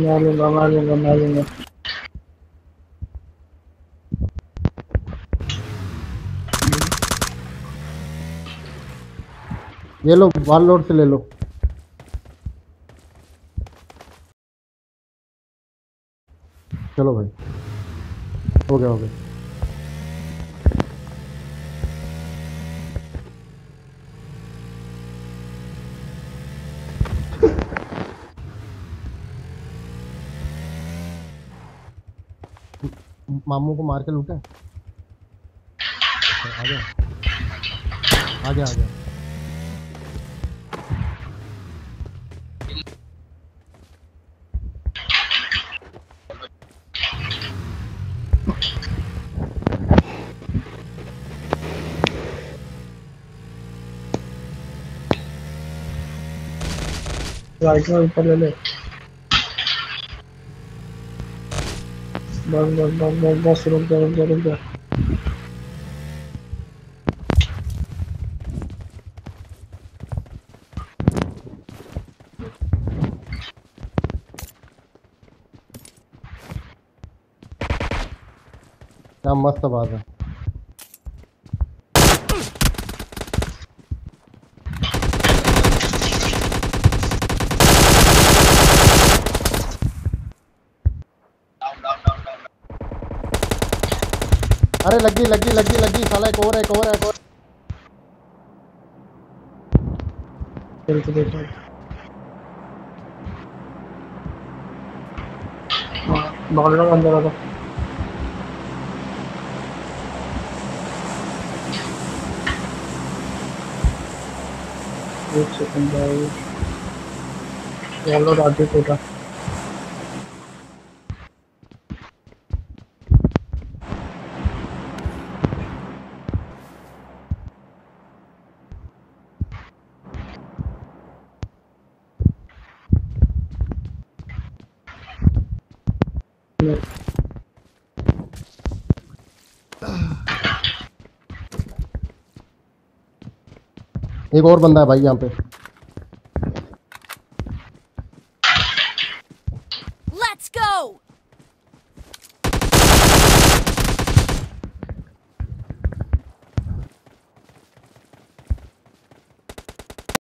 मैं लूँगा मैं लूँगा मैं लूँगा ये लो वाल लोड से ले लो। चलो भाई। हो गया हो गया। मामू को मार के लूटे? आ गया। आ गया आ गया। राइट में ऊपर ले ले। Bas bas bas bas bas rol da rol da rol da. Yanmazsa bazen. अरे लगी लगी लगी लगी, साला एक और एक और एक और। चल के देखो रहा अंदर आ। एक सेकंड भाई। चलो राधे कोटा एक और बंदा है भाई यहाँ पे।